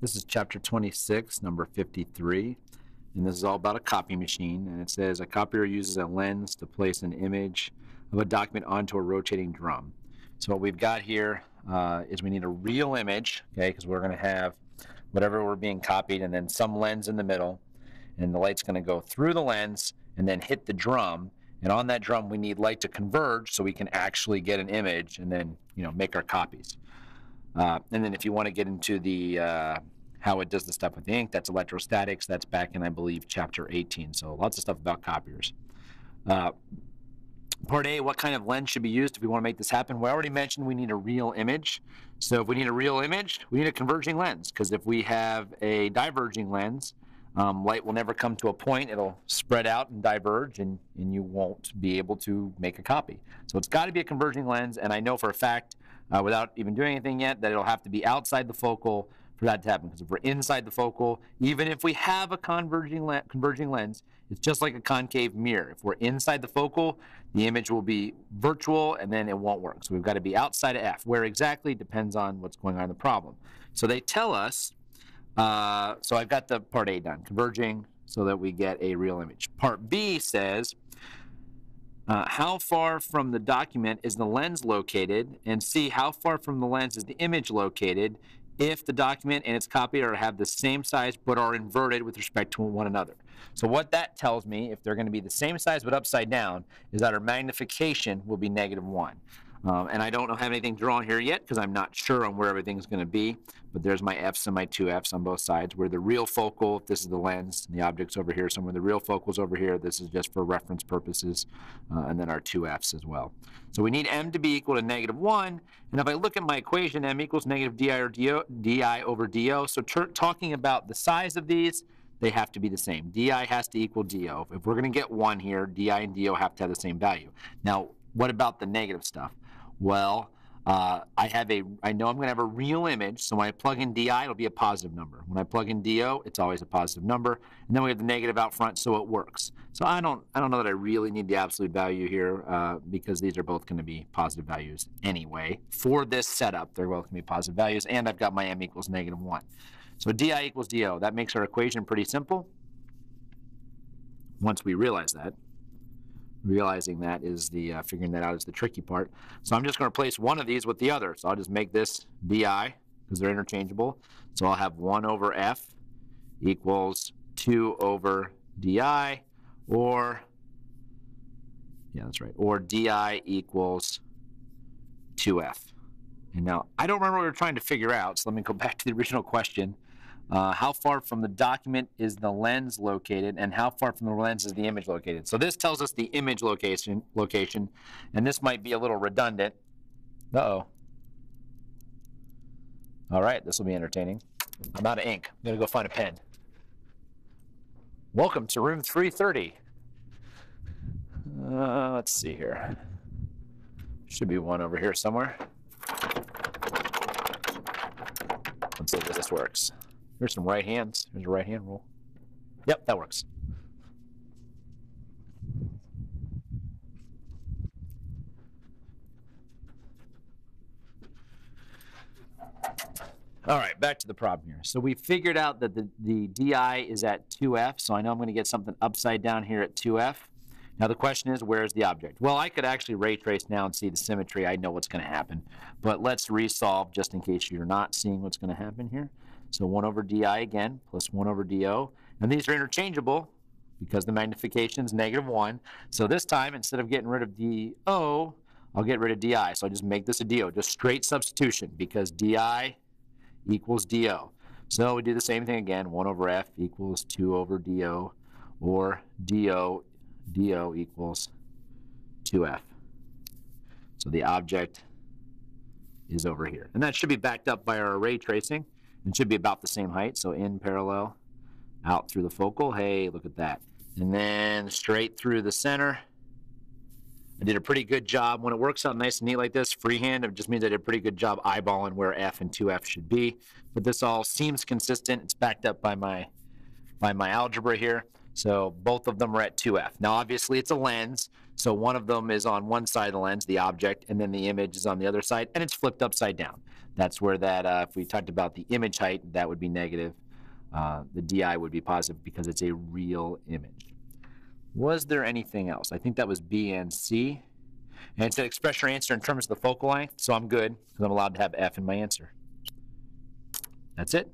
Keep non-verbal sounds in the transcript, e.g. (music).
This is chapter 26, number 53. And this is all about a copy machine. And it says a copier uses a lens to place an image of a document onto a rotating drum. So what we've got here uh, is we need a real image, okay, because we're going to have whatever we're being copied and then some lens in the middle. And the light's going to go through the lens and then hit the drum. And on that drum, we need light to converge so we can actually get an image and then, you know, make our copies. Uh, and then if you want to get into the uh, how it does the stuff with the ink, that's electrostatics. That's back in, I believe, chapter 18. So lots of stuff about copiers. Uh, part A, what kind of lens should be used if we want to make this happen? We already mentioned we need a real image. So if we need a real image, we need a converging lens. Because if we have a diverging lens, um, light will never come to a point. It'll spread out and diverge, and, and you won't be able to make a copy. So it's got to be a converging lens, and I know for a fact uh, without even doing anything yet, that it'll have to be outside the focal for that to happen. Because if we're inside the focal, even if we have a converging, le converging lens, it's just like a concave mirror. If we're inside the focal, the image will be virtual and then it won't work. So we've got to be outside of F. Where exactly depends on what's going on in the problem. So they tell us, uh, so I've got the part A done, converging so that we get a real image. Part B says, uh, how far from the document is the lens located, and C, how far from the lens is the image located if the document and its copy are have the same size but are inverted with respect to one another. So what that tells me, if they're going to be the same size but upside down, is that our magnification will be negative 1. Um, and I don't have anything drawn here yet because I'm not sure on where everything's going to be. But there's my F's and my two F's on both sides. Where the real focal, this is the lens, and the object's over here. Somewhere the real focal's over here. This is just for reference purposes. Uh, and then our two F's as well. So we need M to be equal to negative 1. And if I look at my equation, M equals negative DI, or DO, DI over DO. So talking about the size of these, they have to be the same. DI has to equal DO. If we're going to get 1 here, DI and DO have to have the same value. Now, what about the negative stuff? Well, uh, I have a, I know I'm going to have a real image, so when I plug in DI, it'll be a positive number. When I plug in DO, it's always a positive number, and then we have the negative out front, so it works. So I don't, I don't know that I really need the absolute value here uh, because these are both going to be positive values anyway. For this setup, they're both going to be positive values, and I've got my M equals negative 1. So DI equals DO. That makes our equation pretty simple once we realize that realizing that is the uh, figuring that out is the tricky part. So I'm just going to replace one of these with the other. So I'll just make this di because they're interchangeable. So I'll have 1 over f equals 2 over di or yeah, that's right. Or di equals 2f. And now I don't remember what we were trying to figure out, so let me go (laughs) back to the original question. Uh, how far from the document is the lens located, and how far from the lens is the image located. So this tells us the image location, location, and this might be a little redundant. Uh-oh. All right, this will be entertaining. I'm out of ink. I'm to go find a pen. Welcome to room 330. Uh, let's see here. Should be one over here somewhere. Let's see if this works. Here's some right hands. Here's a right hand rule. Yep, that works. All right, back to the problem here. So we figured out that the, the DI is at 2F, so I know I'm going to get something upside down here at 2F. Now the question is, where's the object? Well, I could actually ray trace now and see the symmetry. I know what's going to happen. But let's resolve just in case you're not seeing what's going to happen here. So 1 over di again, plus 1 over do. And these are interchangeable because the magnification is negative 1. So this time, instead of getting rid of do, I'll get rid of di. So I just make this a do, just straight substitution because di equals do. So we do the same thing again, 1 over f equals 2 over do, or do, do equals 2f. So the object is over here. And that should be backed up by our ray tracing. It should be about the same height, so in parallel, out through the focal. Hey, look at that. And then straight through the center. I did a pretty good job. When it works out nice and neat like this, freehand, it just means I did a pretty good job eyeballing where F and 2F should be. But this all seems consistent. It's backed up by my, by my algebra here. So both of them are at 2F. Now, obviously, it's a lens, So one of them is on one side of the lens, the object, and then the image is on the other side, and it's flipped upside down. That's where that, uh, if we talked about the image height, that would be negative. Uh, the DI would be positive because it's a real image. Was there anything else? I think that was B and C. And it said express your answer in terms of the focal length, so I'm good because I'm allowed to have F in my answer. That's it.